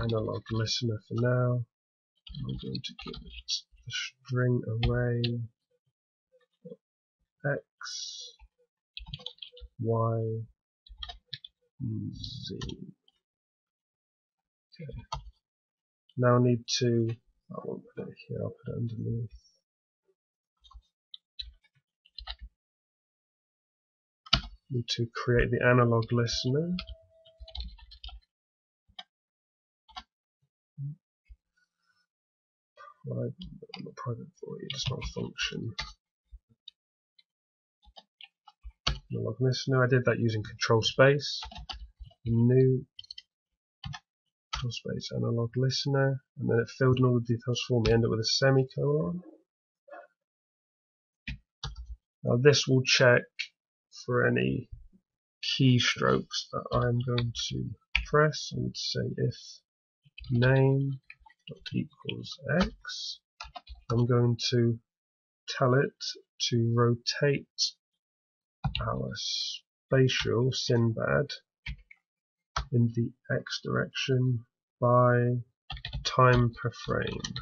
analog listener for now. I'm going to give it the string array x, y, z. Okay. Now I need to, I won't put it here, I'll put it underneath. Need to create the analog listener. Private, private void, it's not a function. Analog listener, I did that using control space. New control space analog listener, and then it filled in all the details for me, end up with a semicolon. Now this will check for any keystrokes that I'm going to press. I would say if name equals x. I'm going to tell it to rotate our spatial Sinbad in the x direction by time per frame.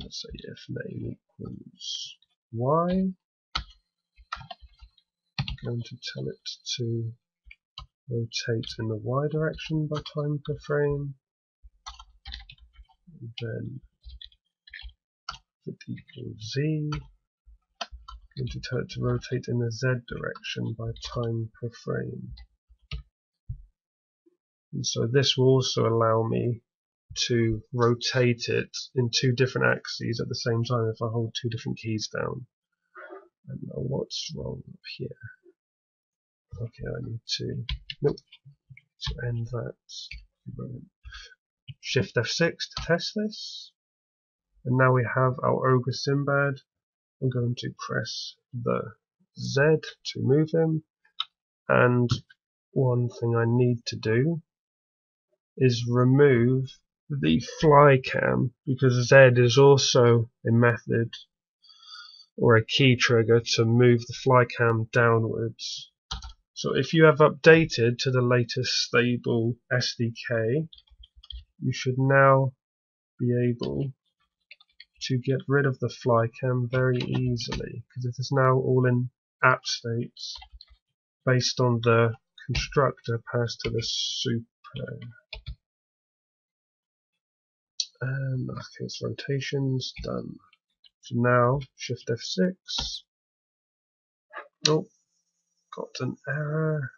Let's say if name equals y. I'm going to tell it to rotate in the y direction by time per frame, then if it equals z, going to tell it to rotate in the z direction by time per frame. And so this will also allow me to rotate it in two different axes at the same time if I hold two different keys down. And what's wrong up here? Okay, I need to nope to end that. Shift F6 to test this. And now we have our Ogre Sinbad. I'm going to press the Z to move him. And one thing I need to do is remove the fly cam because Z is also a method or a key trigger to move the fly cam downwards. So if you have updated to the latest stable SDK, you should now be able to get rid of the flycam very easily because it is now all in app states based on the constructor passed to the super. And okay, it's rotations done. So now Shift F6. Oh, got an error.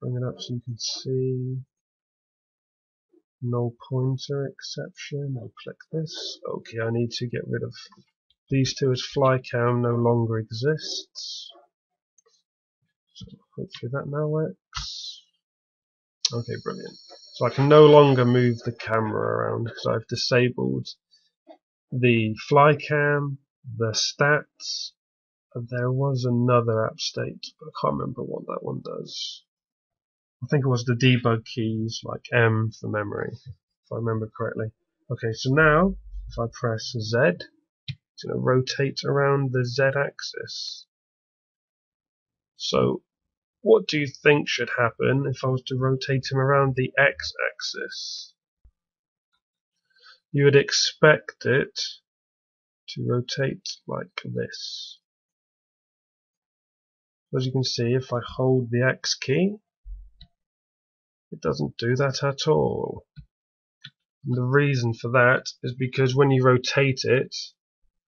Bring it up so you can see. Null pointer exception. I'll click this. Okay, I need to get rid of these two as flycam no longer exists. So hopefully that now works. Okay, brilliant. So I can no longer move the camera around because I've disabled the flycam, the stats, there was another app state, but I can't remember what that one does. I think it was the debug keys, like M for memory, if I remember correctly. Okay, so now, if I press Z, it's going to rotate around the Z axis. So, what do you think should happen if I was to rotate him around the X axis? You would expect it to rotate like this. As you can see, if I hold the X key, it doesn't do that at all. And the reason for that is because when you rotate it,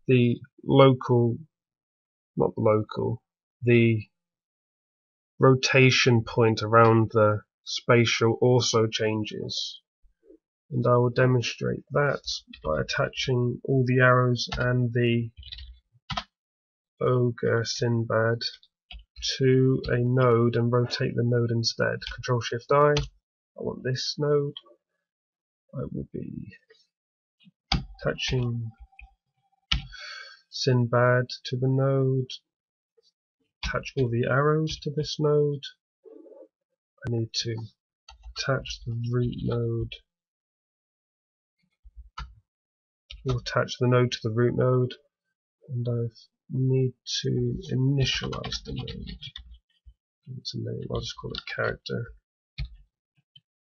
the local, not local, the rotation point around the spatial also changes. And I will demonstrate that by attaching all the arrows and the Ogre Sinbad to a node and rotate the node instead. Control Shift I. I want this node. I will be touching Sinbad to the node. Attach all the arrows to this node. I need to attach the root node. We'll attach the node to the root node and I need to initialize the node. it's a name, I'll just call it character.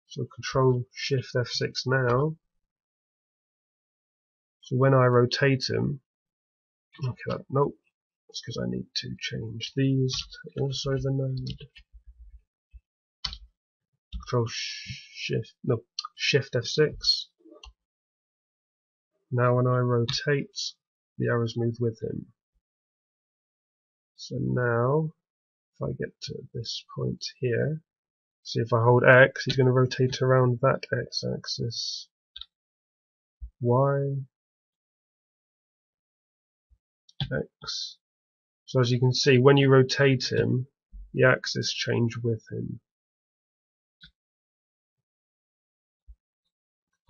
So control shift F6 now. So when I rotate him, okay, that, nope, it's because I need to change these to also the node. Control shift, no, shift F6. Now when I rotate, the arrows move with him. So now, if I get to this point here, see if I hold X, he's going to rotate around that X axis. Y, X. So as you can see, when you rotate him, the axis change with him.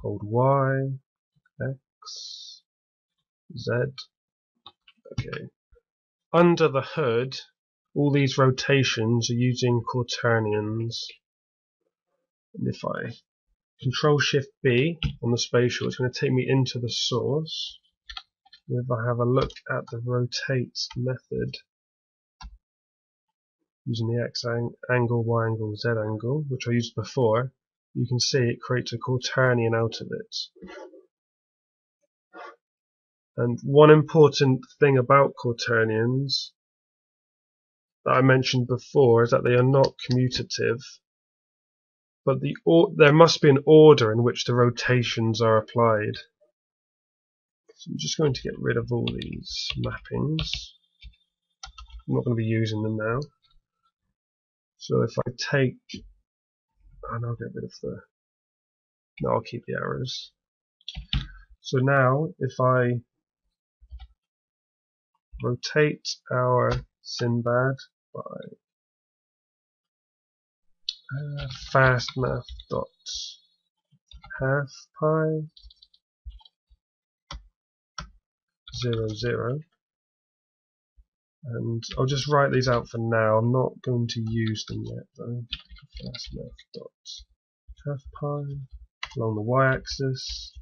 Hold Y, X, Z. Okay. Under the hood, all these rotations are using quaternions. And if I Control Shift B on the spatial, it's going to take me into the source. And if I have a look at the rotate method, using the X angle, Y angle, Z angle, which I used before, you can see it creates a quaternion out of it. And one important thing about quaternions that I mentioned before is that they are not commutative, but the there must be an order in which the rotations are applied. So I'm just going to get rid of all these mappings. I'm not going to be using them now. So if I take and I'll get rid of the no I'll keep the arrows so now if I rotate our Sinbad by uh, fastmath dot half pi zero zero and I'll just write these out for now. I'm not going to use them yet though. Fastmath dot half pi along the y-axis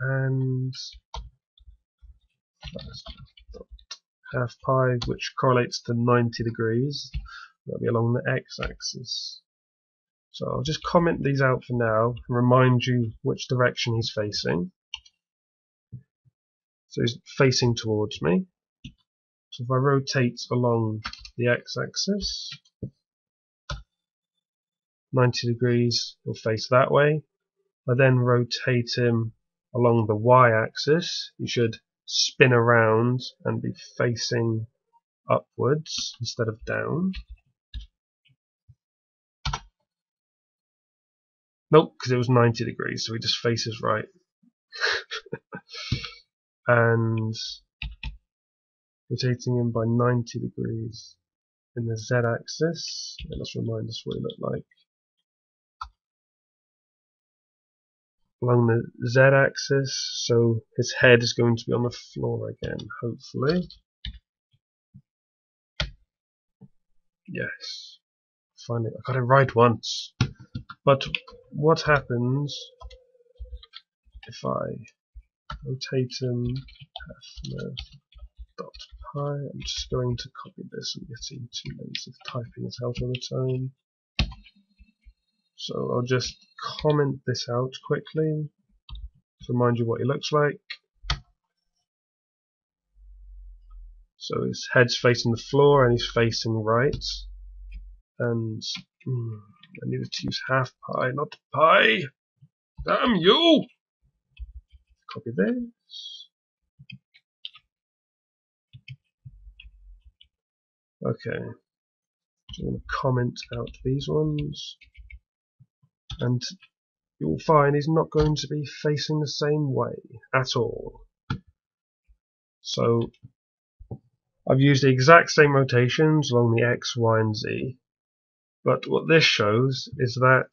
and half pi which correlates to 90 degrees. That'll be along the x-axis. So I'll just comment these out for now and remind you which direction he's facing. So he's facing towards me. So if I rotate along the x-axis, 90 degrees, he'll face that way. I then rotate him along the y-axis. He should spin around and be facing upwards instead of down. Nope, because it was 90 degrees, so he just faces right. and rotating him by 90 degrees in the z-axis. Let's remind us what he looked like. Along the z-axis, so his head is going to be on the floor again, hopefully. Yes. Finally, I got it right once. But what happens if I rotate him dot pi. I'm just going to copy this and getting too lazy of typing it out all the time. So I'll just comment this out quickly to remind you what he looks like. So his head's facing the floor and he's facing right. And mm, I needed to use half pi, not pi. Damn you! Copy this. Okay. I'm going to comment out these ones. And you'll find he's not going to be facing the same way at all. So I've used the exact same rotations along the X, Y, and Z. But what this shows is that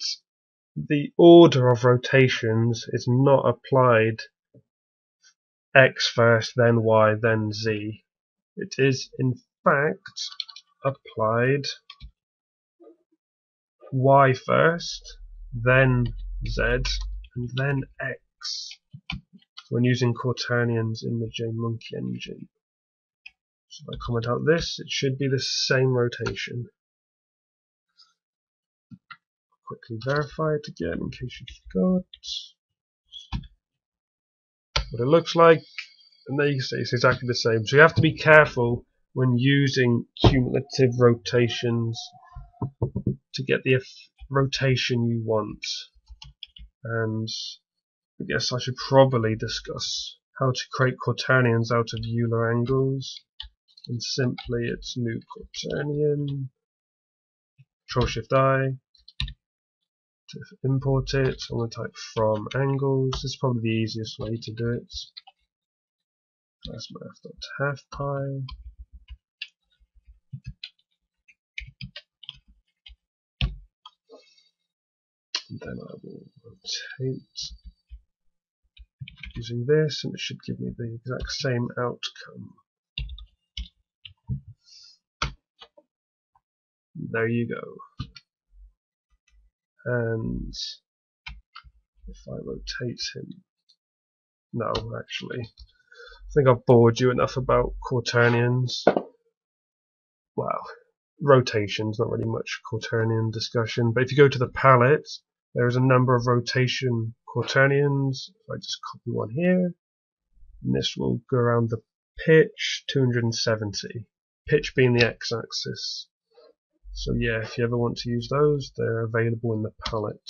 the order of rotations is not applied X first, then Y, then Z. It is in fact applied y first, then z, and then x when using quaternions in the JMonkey engine. So if I comment out this, it should be the same rotation. Quickly verify it again in case you forgot what it looks like. And there you can see it's exactly the same. So you have to be careful when using cumulative rotations to get the rotation you want. And I guess I should probably discuss how to create quaternions out of Euler angles. And simply it's new quaternion, Control Shift I, to import it, I'm going to type from angles, this is probably the easiest way to do it. Fastmath.halfpi. And then I will rotate using this and it should give me the exact same outcome. There you go. And if I rotate him, no, actually, I think I've bored you enough about quaternions. Wow, rotations, not really much quaternion discussion, but if you go to the palette, there's a number of rotation quaternions. If I just copy one here, and this will go around the pitch 270. Pitch being the x-axis. So yeah, if you ever want to use those, they're available in the palette.